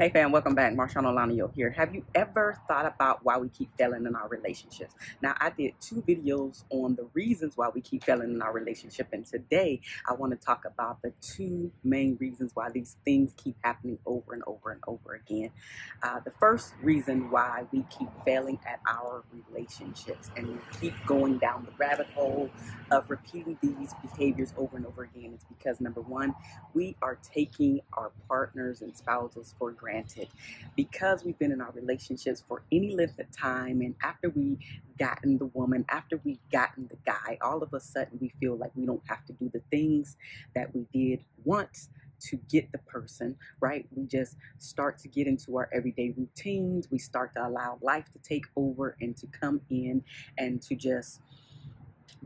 Hey fam, welcome back. Marshaun Olaniyan here. Have you ever thought about why we keep failing in our relationships? Now, I did two videos on the reasons why we keep failing in our relationship, and today I want to talk about the two main reasons why these things keep happening over and over and over again. Uh, the first reason why we keep failing at our relationships and we keep going down the rabbit hole of repeating these behaviors over and over again is because number one, we are taking our partners and spouses for granted granted because we've been in our relationships for any length of time and after we gotten the woman after we gotten the guy all of a sudden we feel like we don't have to do the things that we did once to get the person, right? We just start to get into our everyday routines. We start to allow life to take over and to come in and to just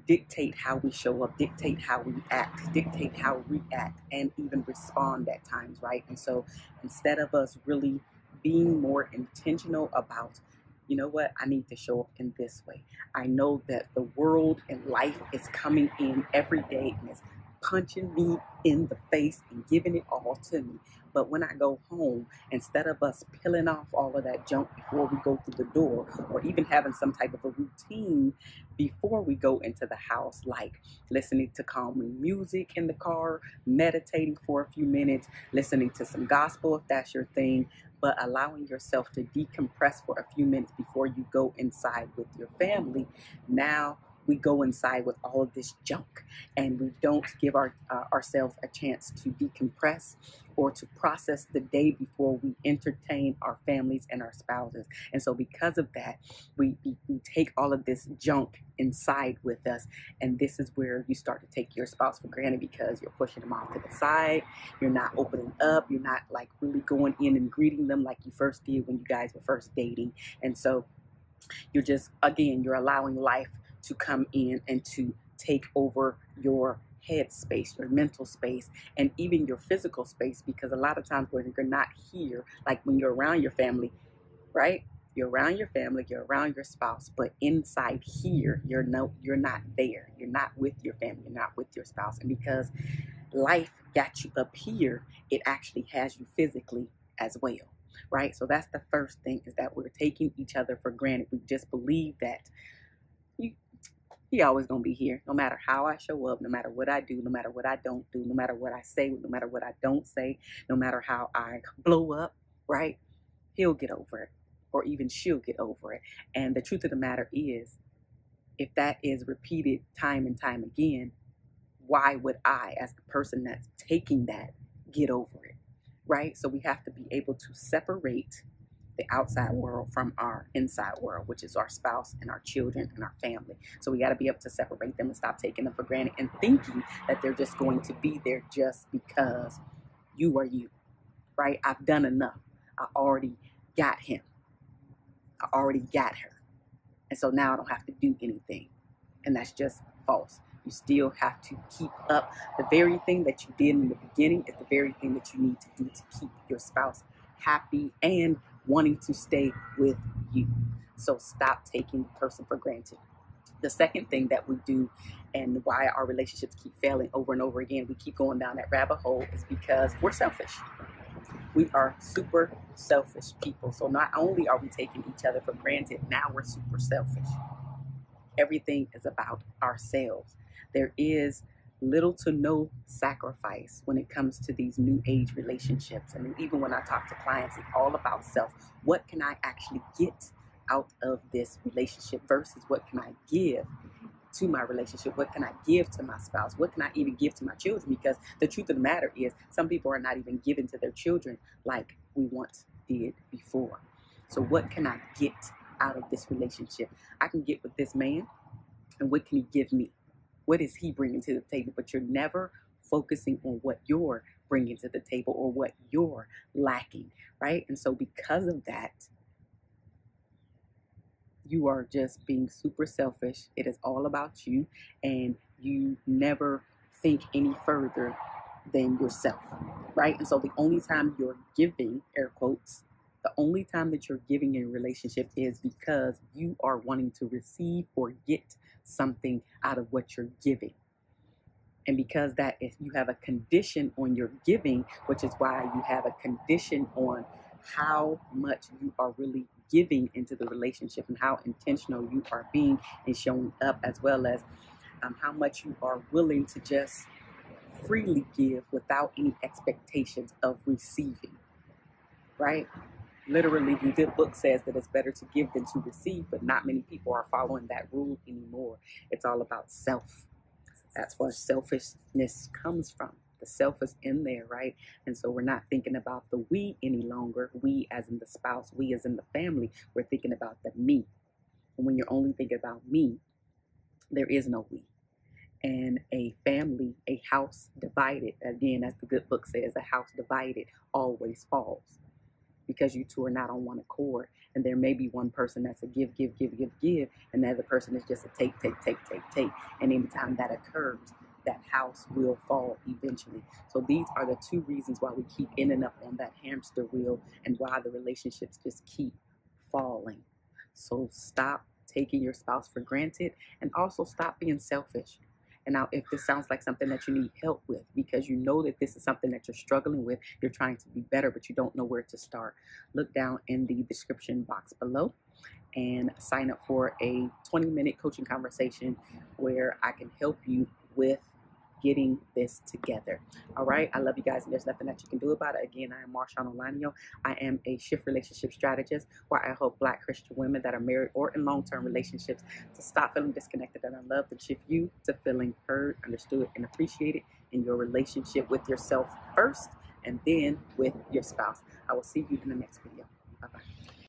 dictate how we show up, dictate how we act, dictate how we react, and even respond at times, right? And so instead of us really being more intentional about, you know what, I need to show up in this way. I know that the world and life is coming in every day and is punching me in the face and giving it all to me. But when I go home, instead of us peeling off all of that junk before we go through the door, or even having some type of a routine before we go into the house, like listening to calming music in the car, meditating for a few minutes, listening to some gospel if that's your thing, but allowing yourself to decompress for a few minutes before you go inside with your family. Now, we go inside with all of this junk and we don't give our, uh, ourselves a chance to decompress or to process the day before we entertain our families and our spouses. And so because of that, we, we take all of this junk inside with us. And this is where you start to take your spouse for granted because you're pushing them off to the side. You're not opening up. You're not like really going in and greeting them like you first did when you guys were first dating. And so you're just, again, you're allowing life to come in and to take over your head space, your mental space, and even your physical space. Because a lot of times when you're not here, like when you're around your family, right? You're around your family, you're around your spouse, but inside here, you're no, you're not there. You're not with your family, you're not with your spouse, and because life got you up here, it actually has you physically as well right? So that's the first thing is that we're taking each other for granted. We just believe that he always gonna be here, no matter how I show up, no matter what I do, no matter what I don't do, no matter what I say, no matter what I don't say, no matter how I blow up, right? He'll get over it, or even she'll get over it. And the truth of the matter is, if that is repeated time and time again, why would I, as the person that's taking that, get over it, right? So we have to be able to separate the outside world from our inside world, which is our spouse and our children and our family. So we got to be able to separate them and stop taking them for granted and thinking that they're just going to be there just because you are you, right? I've done enough. I already got him. I already got her. And so now I don't have to do anything. And that's just false. You still have to keep up the very thing that you did in the beginning is the very thing that you need to do to keep your spouse happy and wanting to stay with you. So stop taking the person for granted. The second thing that we do and why our relationships keep failing over and over again, we keep going down that rabbit hole is because we're selfish. We are super selfish people. So not only are we taking each other for granted, now we're super selfish. Everything is about ourselves. There is little to no sacrifice when it comes to these new age relationships. I mean, even when I talk to clients, it's all about self. What can I actually get out of this relationship versus what can I give to my relationship? What can I give to my spouse? What can I even give to my children? Because the truth of the matter is, some people are not even giving to their children like we once did before. So, what can I get out of this relationship? I can get with this man, and what can he give me? What is he bringing to the table? But you're never focusing on what you're bringing to the table or what you're lacking, right? And so, because of that, you are just being super selfish. It is all about you, and you never think any further than yourself, right? And so, the only time you're giving, air quotes, the only time that you're giving in a relationship is because you are wanting to receive or get something out of what you're giving. And because that is, you have a condition on your giving, which is why you have a condition on how much you are really giving into the relationship and how intentional you are being and showing up, as well as um, how much you are willing to just freely give without any expectations of receiving. Right? Literally, the good book says that it's better to give than to receive, but not many people are following that rule anymore. It's all about self. That's where selfishness comes from. The self is in there, right? And so we're not thinking about the we any longer. We, as in the spouse, we, as in the family, we're thinking about the me. And when you're only thinking about me, there is no we. And a family, a house divided, again, as the good book says, a house divided always falls because you two are not on one accord. And there may be one person that's a give, give, give, give, give, and the other person is just a take, take, take, take, take. And anytime that occurs, that house will fall eventually. So these are the two reasons why we keep ending up on that hamster wheel and why the relationships just keep falling. So stop taking your spouse for granted and also stop being selfish. And now, if this sounds like something that you need help with because you know that this is something that you're struggling with, you're trying to be better, but you don't know where to start, look down in the description box below and sign up for a 20 minute coaching conversation where I can help you with getting this together. All right. I love you guys, and there's nothing that you can do about it. Again, I am Marshaun Olaniyan. I am a shift relationship strategist where I help Black Christian women that are married or in long term relationships to stop feeling disconnected and unloved and shift you to feeling heard, understood, and appreciated in your relationship with yourself first and then with your spouse. I will see you in the next video. Bye bye.